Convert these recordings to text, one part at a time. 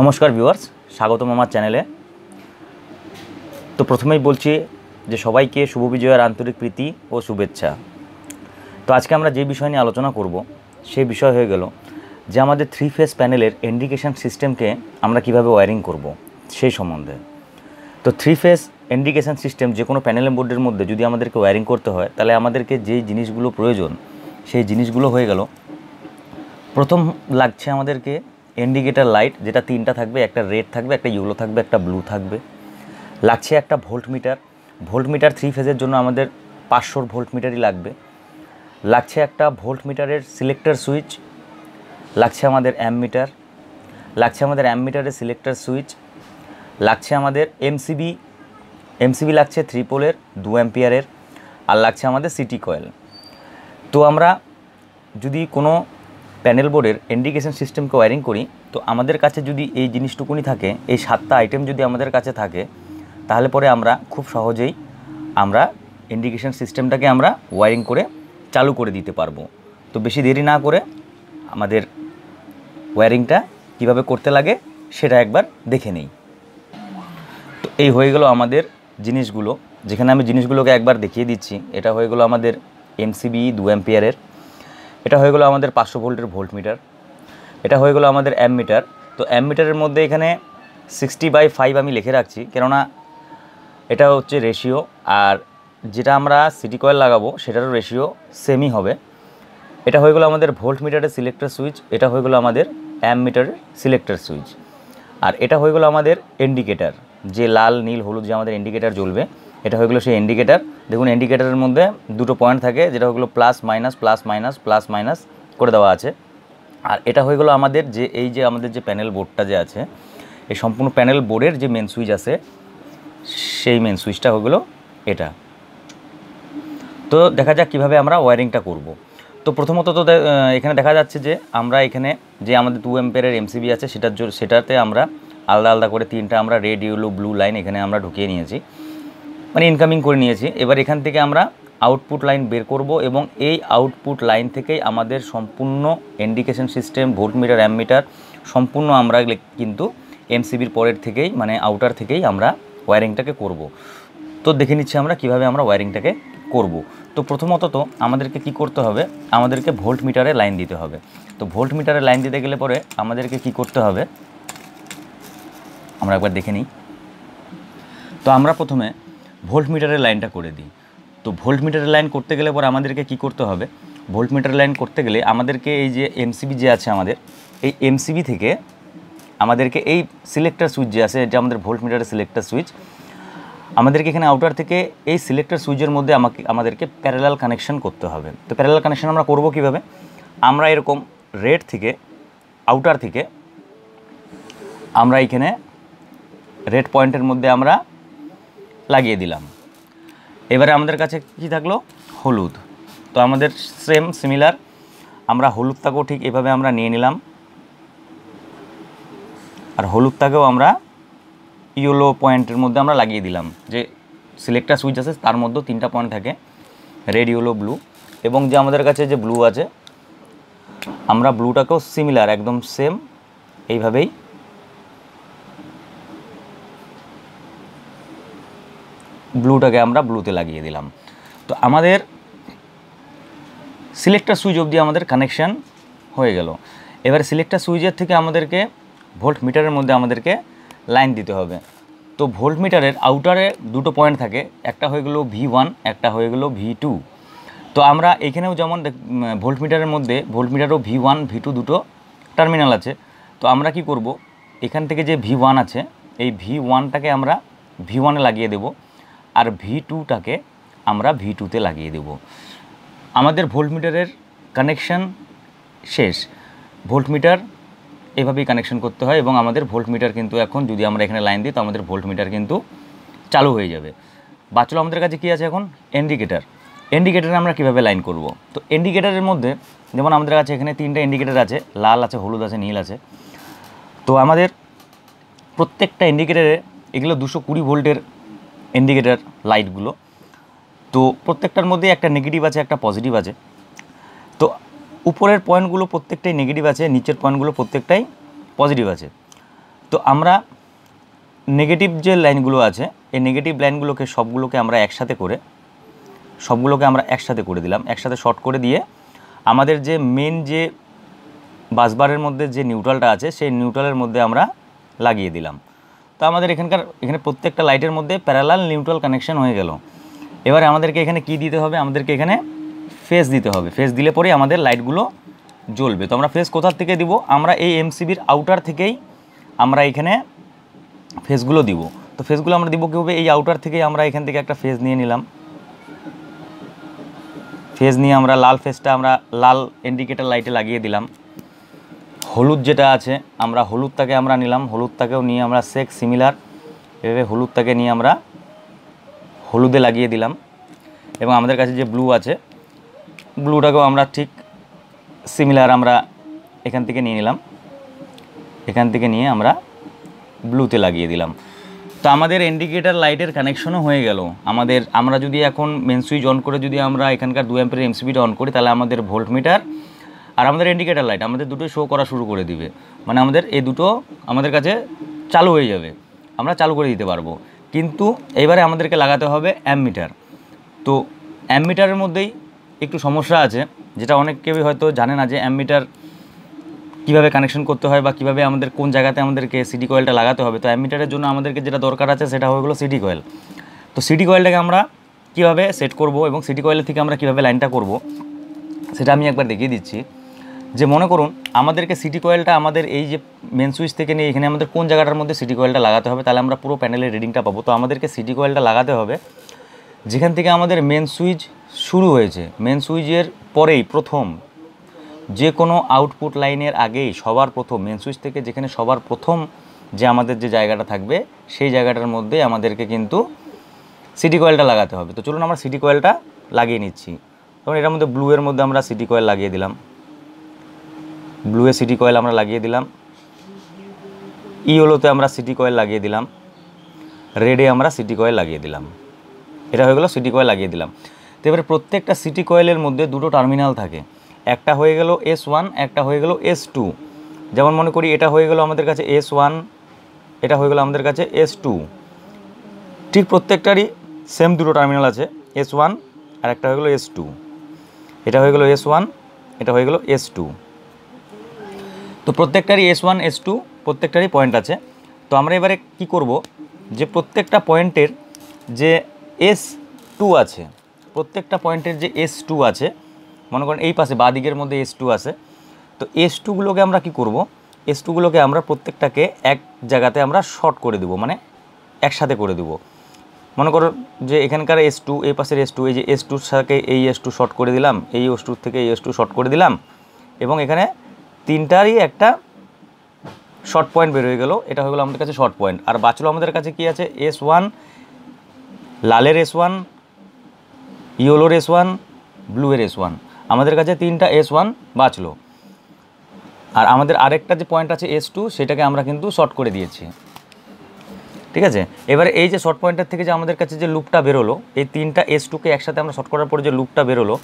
নমস্কার ভিউয়ার্স, স্বাগতম আমার চ্যানেলে। তো প্রথমেই বলছি যে সবাইকে শুভ বিজয়ের আন্তরিক প্রীতি ও শুভেচ্ছা। তো আজকে আমরা যে বিষয় নিয়ে আলোচনা করব সেই বিষয় হয়ে গেল যে আমাদের থ্রি ফেস প্যানেলের ইন্ডিকেশন সিস্টেমকে আমরা কীভাবে ওয়্যারিং করব, সেই সম্বন্ধে। তো থ্রি ফেস ইন্ডিকেশন সিস্টেম যে কোনো প্যানেল বোর্ডের মধ্যে যদি আমাদেরকে ওয়্যারিং করতে হয়, তাহলে আমাদেরকে যেই জিনিসগুলো প্রয়োজন, সেই জিনিসগুলো হয়ে গেল। প্রথম লাগছে আমাদেরকে ইন্ডিকেটার লাইট যেটা তিনটা থাকবে, একটা রেড থাকবে, একটা ইউলো থাকবে, একটা ব্লু থাকবে। লাগছে একটা voltmeter voltmeter three ফেজের জন্য আমাদের পাঁচশোর ভোল্ট মিটারই লাগবে। লাগছে একটা ভোল্ট মিটারের সিলেক্টর সুইচ লাগছে আমাদের অ্যাম মিটার লাগছে আমাদের অ্যাম মিটারের সিলেক্টর সুইচ লাগছে আমাদের এমসিবি এমসিবি লাগছে থ্রি পোলের দু অ্যাম্পিয়ারের আর লাগছে আমাদের সিটি কয়েল তো আমরা যদি কোনো প্যানেল বোর্ডের ইন্ডিকেশন সিস্টেমকে ওয়্যারিং করি, তো আমাদের কাছে যদি এই জিনিসটুকুনি থাকে, এই সাতটা আইটেম যদি আমাদের কাছে থাকে, তাহলে পরে আমরা খুব সহজেই আমরা ইন্ডিকেশন সিস্টেমটাকে আমরা ওয়্যারিং করে চালু করে দিতে পারব। তো বেশি দেরি না করে আমাদের ওয়্যারিংটা কীভাবে করতে লাগে, সেটা একবার দেখে নেই। তো এই হয়ে গেল আমাদের জিনিসগুলো। যেখানে আমি জিনিসগুলোকে একবার দেখিয়ে দিচ্ছি, এটা হয়ে গেলো আমাদের এমসিবি দু অ্যাম্পিয়ারের এটা হয়ে গেলো আমাদের পাঁচশো ভোল্টের ভোল্ট মিটার এটা হয়ে গেলো আমাদের অ্যাম মিটার তো অ্যাম মিটারের মধ্যে এখানে সিক্সটি বাই ফাইভ আমি লিখে রাখছি, কেননা এটা হচ্ছে রেশিও, আর যেটা আমরা সিটি কয়েল লাগাবো সেটারও রেশিও সেমই হবে। এটা হয়ে গেলো আমাদের ভোল্ট মিটারের সিলেক্টর সুইচ, এটা হয়ে গেলো আমাদের অ্যাম মিটারের সিলেক্টর সুইচ। আর এটা হয়ে গেলো আমাদের ইন্ডিকেটার, যে লাল, নীল, হলুদ যে আমাদের ইন্ডিকেটার জ্বলবে এটা হয়ে গেলো সেই ইন্ডিকেটার দেখুন ইন্ডিকেটারের মধ্যে দুটো পয়েন্ট থাকে, যেটা হয়ে গেলো plus minus plus minus plus minus করে দেওয়া আছে। আর এটা হয়ে গেলো আমাদের যে, এই যে আমাদের যে প্যানেল বোর্ডটা যে আছে, এই সম্পূর্ণ প্যানেল বোর্ডের যে মেন সুইচ আছে, সেই মেন সুইচটা হয়ে গেলো এটা। তো দেখা যাক কীভাবে আমরা ওয়ারিংটা করব। তো প্রথমত তো এখানে দেখা যাচ্ছে যে, আমরা এখানে যে আমাদের দু এম্পেয়ারের এমসিবি আছে, সেটার সেটাতে আমরা আলাদা আলাদা করে তিনটা আমরা রেড ইয়েলো ব্লু লাইন এখানে আমরা ঢুকিয়ে নিয়েছি। মানে ইনকামিং করে নিয়েছি। এবার এখান থেকে আমরা আউটপুট লাইন বের করব এবং এই আউটপুট লাইন থেকেই আমাদের সম্পূর্ণ indication system voltmeter ammeter সম্পূর্ণ আমরা কিন্তু এমসিবির পরের থেকেই মানে আউটার থেকেই আমরা ওয়্যারিংটাকে করব। তো দেখে নিচ্ছি আমরা কীভাবে আমরা ওয়্যারিংটাকে করব। তো প্রথমত তো আমাদেরকে কি করতে হবে? আমাদেরকে ভোল্ট মিটারে লাইন দিতে হবে। তো ভোল্ট মিটারে লাইন দিতে গেলে পরে আমাদেরকে কি করতে হবে? আমরা একবার দেখে নিই। তো আমরা প্রথমে ভোল্ট মিটারের লাইনটা করে দিই। তো ভোল্ট মিটারের লাইন করতে গেলে পরে আমাদেরকে কি করতে হবে? ভোল্ট মিটারের লাইন করতে গেলে আমাদেরকে এই যে এমসিবি যে আছে আমাদের, এই এমসিবি থেকে আমাদেরকে এই সিলেক্টর সুইচ যে আছে, এটা আমাদের ভোল্ট মিটারের সিলেক্টর সুইচ আমাদেরকে এখানে আউটার থেকে এই সিলেক্টর সুইচের মধ্যে আমাকে, আমাদেরকে প্যারালাল কানেকশন করতে হবে। তো প্যারালাল কানেকশন আমরা করব কীভাবে? আমরা এরকম রেড থেকে আউটার থেকে আমরা এখানে রেড পয়েন্টের মধ্যে আমরা লাগিয়ে দিলাম। এবারে আমাদের কাছে কি থাকল? হলুদ। তো আমাদের সেম সিমিলার আমরা হলুদটাকেও ঠিক এভাবে আমরা নিয়ে নিলাম। আর হলুদটাকেও আমরা ইয়েলো পয়েন্টের মধ্যে আমরা লাগিয়ে দিলাম। যে সিলেক্টার সুইচ আছে, তার মধ্যেও তিনটা পয়েন্ট থাকে। রেড ইয়েলো ব্লু এবং যে আমাদের কাছে যে ব্লু আছে, আমরা ব্লুটাকেও সিমিলার একদম সেম এইভাবেই ব্লুটাকে আমরা ব্লুতে লাগিয়ে দিলাম। তো আমাদের সিলেক্টার সুইচ অবধি আমাদের কানেকশান হয়ে গেল। এবার সিলেক্টার সুইচের থেকে আমাদেরকে ভোল্ট মিটারের মধ্যে আমাদেরকে লাইন দিতে হবে। তো ভোল্ট মিটারের আউটারে দুটো পয়েন্ট থাকে, একটা হয়ে গেলো ভি ওয়ান, একটা হয়ে গেলো ভি টু। তো আমরা এখানেও যেমন ভোল্ট মিটারের মধ্যে ভোল্ট মিটারও ভি ওয়ান, ভি টু দুটো টার্মিনাল আছে। তো আমরা কি করব? এখান থেকে যে ভি ওয়ান আছে, এই ভি ওয়ানটাকে আমরা ভি ওয়ানে লাগিয়ে দেব। আর ভি টুটাকে আমরা ভি টুতে লাগিয়ে দেব। আমাদের ভোল্ট মিটারের কানেকশান শেষ। ভোল্ট মিটার এভাবেই কানেকশন করতে হয় এবং আমাদের ভোল্ট মিটার কিন্তু এখন যদি আমরা এখানে লাইন দিই, তো আমাদের ভোল্ট মিটার কিন্তু চালু হয়ে যাবে। বাচ্চালো, আমাদের কাছে কী আছে এখন? ইন্ডিকেটার। ইন্ডিকেটারে আমরা কীভাবে লাইন করব? তো ইন্ডিকেটারের মধ্যে, যেমন আমাদের কাছে এখানে তিনটা ইন্ডিকেটার আছে, লাল আছে, হলুদ আছে, নীল আছে। তো আমাদের প্রত্যেকটা ইন্ডিকেটারে এগুলো দুশো কুড়ি ভোল্টের ইন্ডিকেটার লাইটগুলো তো প্রত্যেকটার মধ্যে একটা নেগেটিভ আছে, একটা পজিটিভ আছে। তো উপরের পয়েন্টগুলো প্রত্যেকটাই নেগেটিভ আছে, নিচের পয়েন্টগুলো প্রত্যেকটাই পজিটিভ আছে। তো আমরা নেগেটিভ যে লাইনগুলো আছে, এই নেগেটিভ লাইনগুলোকে সবগুলোকে আমরা একসাথে করে, সবগুলোকে আমরা একসাথে করে দিলাম। একসাথে শর্ট করে দিয়ে আমাদের যে মেন যে বাসবারের মধ্যে যে নিউট্রালটা আছে, সেই নিউট্রালের মধ্যে আমরা লাগিয়ে দিলাম। তো আমাদের এখানকার, এখানে প্রত্যেকটা লাইটের মধ্যে প্যারালাল নিউট্রাল কানেকশন হয়ে গেল। এবারে আমাদেরকে এখানে কি দিতে হবে? আমাদেরকে এখানে ফেস দিতে হবে। ফেস দিলে পরে আমাদের লাইটগুলো জ্বলবে। তো আমরা ফেস কোথার থেকে দিব? আমরা এই এমসিবির আউটার থেকেই আমরা এখানে ফেসগুলো দিব। তো ফেসগুলো আমরা দিব কীভাবে? এই আউটার থেকেই আমরা এখান থেকে একটা ফেস নিয়ে নিলাম। ফেস নিয়ে আমরা লাল ফেসটা আমরা লাল ইন্ডিকেটার লাইটে লাগিয়ে দিলাম। হলুদ যেটা আছে, আমরা হলুদটাকে আমরা নিলাম, হলুদটাকেও নিয়ে আমরা সেক সিমিলার এভাবে হলুদটাকে নিয়ে আমরা হলুদে লাগিয়ে দিলাম। এবং আমাদের কাছে যে ব্লু আছে ব্লুটাকেও আমরা ঠিক সিমিলার আমরা এখান থেকে নিয়ে নিলাম। এখান থেকে নিয়ে আমরা ব্লুতে লাগিয়ে দিলাম। তো আমাদের ইন্ডিকেটার লাইটের কানেকশনও হয়ে গেল। আমাদের, আমরা যদি এখন মেন সুইচ অন করে যদি আমরা এখানকার দু অ্যাম্পের এমসিবিটা অন করি, তাহলে আমাদের ভোল্ট মিটার আর আমাদের ইন্ডিকেটার লাইট আমাদের দুটোই শো করা শুরু করে দিবে। মানে আমাদের এই দুটো আমাদের কাছে চালু হয়ে যাবে। আমরা চালু করে দিতে পারব। কিন্তু এইবারে আমাদেরকে লাগাতে হবে অ্যামমিটার তো অ্যামমিটারের মধ্যেই একটু সমস্যা আছে, যেটা অনেক কেউই হয়তো জানে না যে অ্যামমিটার কীভাবে কানেকশন করতে হয় বা কীভাবে আমাদের কোন জায়গাতে আমাদেরকে সিডি কয়েলটা লাগাতে হবে। তো অ্যামিটারের জন্য আমাদেরকে যেটা দরকার আছে, সেটা হয়ে গেলো সিডি কয়েল তো সিডি কয়েলটাকে আমরা কীভাবে সেট করব এবং সিডি কয়েলের থেকে আমরা কীভাবে লাইনটা করব, সেটা আমি একবার দেখিয়ে দিচ্ছি। যে মনে করুন, আমাদেরকে সিটি কয়েলটা আমাদের এই যে মেন সুইচ থেকে নিয়ে এখানে আমাদের কোন জায়গাটার মধ্যে সিটি কয়েলটা লাগাতে হবে, তাহলে আমরা পুরো প্যানেলের রিডিংটা পাবো। তো আমাদেরকে সিটি কয়েলটা লাগাতে হবে। যেখান থেকে আমাদের মেন সুইচ শুরু হয়েছে মেন সুইচের পরেই প্রথম, যে কোনো আউটপুট লাইনের আগেই সবার প্রথম মেন সুইচ থেকে যেখানে সবার প্রথম যে আমাদের যে জায়গাটা থাকবে, সেই জায়গাটার মধ্যে আমাদেরকে কিন্তু সিটি কয়েলটা লাগাতে হবে। তো চলুন আমরা সিটি কয়েলটা লাগিয়ে নিচ্ছি। তখন এটার মধ্যে ব্লুয়ের মধ্যে আমরা সিটি কয়েল লাগিয়ে দিলাম। ব্লু এ সিটি কয়েল আমরা লাগিয়ে দিলাম। ইয়েলোতে আমরা সিটি কয়েল লাগিয়ে দিলাম। রেডে আমরা সিটি কয়েল লাগিয়ে দিলাম। এটা হয়ে গেলো সিটি কয়েল লাগিয়ে দিলাম। তো এবারে প্রত্যেকটা সিটি কয়েলের মধ্যে দুটো টার্মিনাল থাকে। একটা হয়ে গেল এস ওয়ান একটা হয়ে গেল এস টু যেমন মনে করি এটা হয়ে গেল আমাদের কাছে এস ওয়ান এটা হয়ে গেল আমাদের কাছে এস টু ঠিক প্রত্যেকটারই সেম দুটো টার্মিনাল আছে এস ওয়ান আর একটা হয়ে গেলো এস টু এটা হয়ে গেলো এস ওয়ান এটা হয়ে গেলো এস টু তো প্রত্যেকটারই এস ওয়ান এস টু প্রত্যেকটারই পয়েন্ট আছে। তো আমরা এবারে কি করব? যে প্রত্যেকটা পয়েন্টের যে এস টু আছে, প্রত্যেকটা পয়েন্টের যে এস টু আছে, মনে করেন এই পাশে, বাঁ দিকের মধ্যে এস টু আছে, তো এস টুগুলোকে আমরা কি করব? এস টুগুলোকে আমরা প্রত্যেকটাকে এক জায়গাতে আমরা শর্ট করে দেবো মানে একসাথে করে দেবো। মনে করো যে এখানকার এস টু এই পাশের এস টু এই যে এস টুর সাথে এই এস টু শর্ট করে দিলাম, এই এস টুর থেকে এই এস টু শর্ট করে দিলাম, এবং এখানে তিনটারই একটা শর্ট পয়েন্ট বের হয়ে গেল। এটা হয়ে গেলো আমাদের কাছে শর্ট পয়েন্ট আর বাঁচলো আমাদের কাছে কি আছে? এস ওয়ান লালের এস ওয়ান ইয়েলোর এস ওয়ান ব্লুয়ের এস ওয়ান আমাদের কাছে তিনটা এস ওয়ান বাঁচলো। আর আমাদের আরেকটা যে পয়েন্ট আছে এস টু সেটাকে আমরা কিন্তু শর্ট করে দিয়েছি। ঠিক আছে? এবারে এই যে শর্ট পয়েন্টের থেকে যে আমাদের কাছে যে লুপটা বেরোলো, এই তিনটা এস টুকে একসাথে আমরা শর্ট করার পরে যে লুপটা বেরোলো,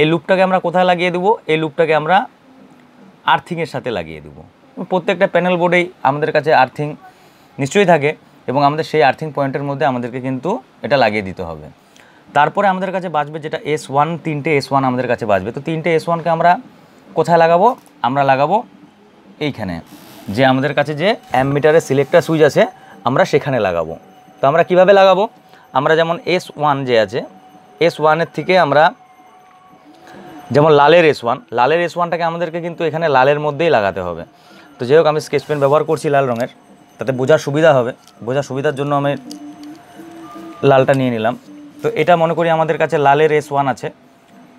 এই লুপটাকে আমরা কোথায় লাগিয়ে দেবো? এই লুপটাকে আমরা আর্থিংয়ের সাথে লাগিয়ে দেবো। প্রত্যেকটা প্যানেল বোর্ডেই আমাদের কাছে আর্থিং নিশ্চয়ই থাকে এবং আমাদের সেই আর্থিং পয়েন্টের মধ্যে আমাদেরকে কিন্তু এটা লাগিয়ে দিতে হবে। তারপরে আমাদের কাছে বাঁচবে যেটা এস ওয়ান তিনটে এস ওয়ান আমাদের কাছে বাঁচবে। তো তিনটে এস ওয়ানকে আমরা কোথায় লাগাবো? আমরা লাগাবো এইখানে, যে আমাদের কাছে যে অ্যামমিটারের সিলেক্টার সুইচ আছে, আমরা সেখানে লাগাবো। তো আমরা কীভাবে লাগাবো? আমরা যেমন এস ওয়ান যে আছে এস ওয়ানের থেকে আমরা যেমন লালের এস ওয়ান লালের এস ওয়ানটাকে আমাদেরকে কিন্তু এখানে লালের মধ্যেই লাগাতে হবে। তো যাই হোক, আমি স্কেচ পেন ব্যবহার করছি লাল রঙের, তাতে বোঝার সুবিধা হবে। বোঝার সুবিধার জন্য আমি লালটা নিয়ে নিলাম। তো এটা মনে করি আমাদের কাছে লালের এস ওয়ান আছে।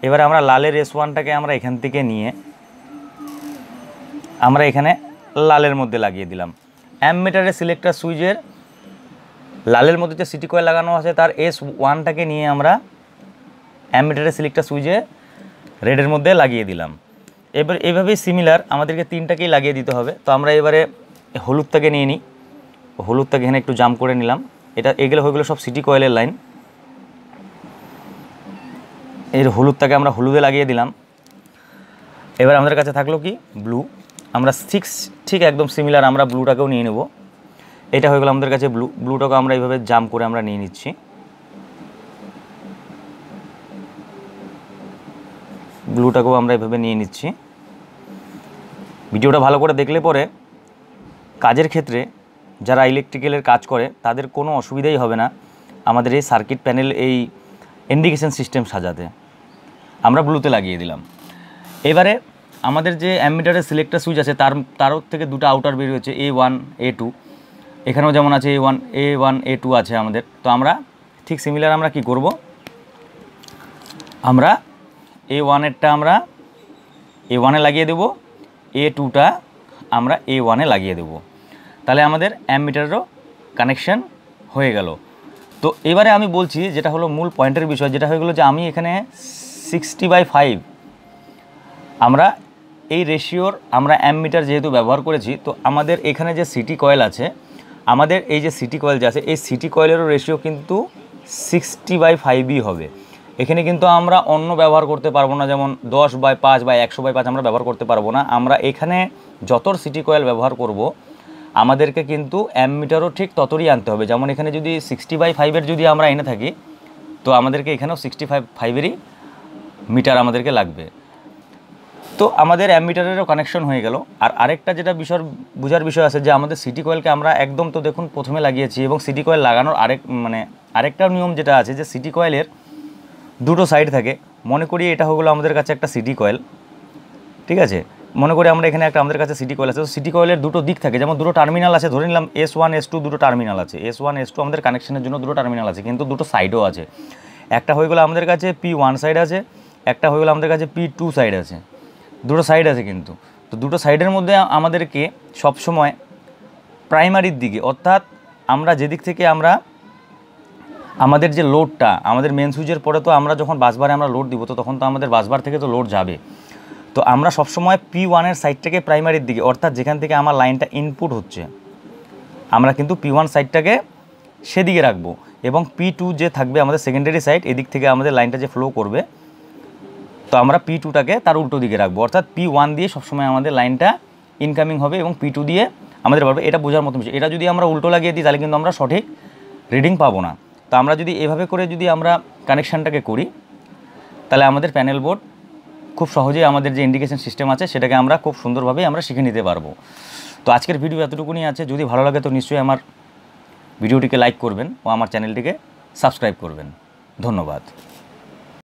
এবারে আমরা লালের এস ওয়ানটাকে আমরা এখান থেকে নিয়ে আমরা এখানে লালের মধ্যে লাগিয়ে দিলাম। অ্যামমিটারের সিলেক্টার সুইচের লালের মধ্যে যে সিটি কয়েল লাগানো আছে, তার এস ওয়ানটাকে নিয়ে আমরা অ্যামমিটারের সিলেক্টার সুইচে রেডের মধ্যে লাগিয়ে দিলাম। এবার এইভাবেই সিমিলার আমাদেরকে তিনটাকেই লাগিয়ে দিতে হবে। তো আমরা এবারে হলুদটাকে নিয়ে নিই। হলুদটাকে এখানে একটু জাম করে নিলাম। এটা এগুলো হয়ে গেলো সব সিটি কয়েলের লাইন এর হলুদটাকে আমরা হলুদে লাগিয়ে দিলাম। এবার আমাদের কাছে থাকল কি? ব্লু আমরা সিক্স ঠিক একদম সিমিলার আমরা ব্লুটাকেও নিয়ে নেব। এটা হয়ে গেলো আমাদের কাছে ব্লু ব্লুটাকে আমরা এইভাবে জাম করে আমরা নিয়ে নিচ্ছি। ব্লুটাকেও আমরা এভাবে নিয়ে নিচ্ছি। ভিডিওটা ভালো করে দেখলে পরে কাজের ক্ষেত্রে যারা ইলেকট্রিক্যালের কাজ করে, তাদের কোনো অসুবিধাই হবে না। আমাদের এই সার্কিট প্যানেল এই ইন্ডিকেশন সিস্টেম সাজাতে। আমরা ব্লুতে লাগিয়ে দিলাম। এবারে আমাদের যে অ্যামিটারের সিলেক্টার সুইচ আছে, তার তারও থেকে দুটো আউটার বের হয়েছে এ ওয়ান এ টু এখানেও যেমন আছে A one A one A two আছে আমাদের। তো আমরা ঠিক সিমিলার আমরা কি করব? আমরা এ ওয়ানেরটা আমরা এ ওয়ানে লাগিয়ে দেব। এ টুটা আমরা এ ওয়ানে লাগিয়ে দেব। তাহলে আমাদের অ্যামিটারেরও কানেকশন হয়ে গেল। তো এবারে আমি বলছি, যেটা হলো মূল পয়েন্টের বিষয়, যেটা হয়ে গেলো যে আমি এখানে সিক্সটি বাই ফাইভ আমরা এই রেশিওর আমরা অ্যামমিটার যেহেতু ব্যবহার করেছি, তো আমাদের এখানে যে সিটি কয়েল আছে, আমাদের এই যে সিটি কয়েল যে আছে, এই সিটি কয়েলেরও রেশিও কিন্তু সিক্সটি বাই ফাইভই হবে। এখানে কিন্তু আমরা অন্য ব্যবহার করতে পারব না, যেমন দশ বাই পাঁচ বা একশো বাই পাঁচ আমরা ব্যবহার করতে পারব না। আমরা এখানে যতর সিটি কয়েল ব্যবহার করব, আমাদেরকে কিন্তু অ্যামমিটারও ঠিক ততরই আনতে হবে। যেমন এখানে যদি সিক্সটি বাই ফাইভের যদি আমরা এনে থাকি, তো আমাদেরকে এখানেও সিক্সটি ফাইভ ফাইভেরই মিটার আমাদেরকে লাগবে। তো আমাদের অ্যামিটারেরও কানেকশন হয়ে গেল। আর আরেকটা যেটা বিষয়, বোঝার বিষয় আছে যে আমাদের সিটি কয়েলকে আমরা একদম তো দেখুন প্রথমে লাগিয়েছি এবং সিটি কয়েল লাগানোর আরেক মানে আরেকটা নিয়ম যেটা আছে যে সিটি কয়েলের দুটো সাইড থাকে। মনে করি এটা গেলো আমাদের কাছে একটা সিটি কয়েল ঠিক আছে? মনে করি আমরা এখানে একটা আমাদের কাছে সিটি কয়েল আছে। তো সিটি কয়েলের দুটো দিক থাকে। যেমন দুটো টার্মিনাল আছে, ধরে নিলাম এস ওয়ান এস টু দুটো টার্মিনাল আছে। এস ওয়ান এস টু আমাদের কানেকশনের জন্য দুটো টার্মিনাল আছে, কিন্তু দুটো সাইডও আছে। একটা হয়ে গেলো আমাদের কাছে পি ওয়ান সাইড আছে, একটা হয়ে গেলো আমাদের কাছে পি টু সাইড আছে। দুটো সাইড আছে কিন্তু। তো দুটো সাইডের মধ্যে আমাদেরকে সবসময় প্রাইমারির দিকে, অর্থাৎ আমরা যেদিক থেকে আমরা আমাদের যে লোডটা আমাদের মেন সুইচের পরে তো আমরা যখন বাসবারে আমরা লোড দিব, তো তখন তো আমাদের বাসবার থেকে তো লোড যাবে। তো আমরা সবসময় পি ওয়ানের সাইডটাকে প্রাইমারির দিকে, অর্থাৎ যেখান থেকে আমার লাইনটা ইনপুট হচ্ছে, আমরা কিন্তু পি ওয়ান সাইডটাকে সেদিকে রাখব এবং পি টু যে থাকবে আমাদের সেকেন্ডারি সাইড এদিক থেকে আমাদের লাইনটা যে ফ্লো করবে, তো আমরা পি টুটাকে তার উল্টো দিকে রাখব। অর্থাৎ পি ওয়ান দিয়ে সবসময় আমাদের লাইনটা ইনকামিং হবে এবং পি টু দিয়ে আমাদের পারবে এটা বোঝার মতো বিষয়। এটা যদি আমরা উল্টো লাগিয়ে দিই, তাহলে কিন্তু আমরা সঠিক রিডিং পাবো না। তো আমরা যদি এভাবে করে যদি আমরা কানেকশানটাকে করি, তাহলে আমাদের প্যানেল বোর্ড খুব সহজেই আমাদের যে ইন্ডিকেশন সিস্টেম আছে, সেটাকে আমরা খুব সুন্দরভাবেই আমরা শিখে নিতে পারব। তো আজকের ভিডিও এতটুকুনি আছে। যদি ভালো লাগে তো নিশ্চয়ই আমার ভিডিওটিকে লাইক করবেন ও আমার চ্যানেলটিকে সাবস্ক্রাইব করবেন। ধন্যবাদ।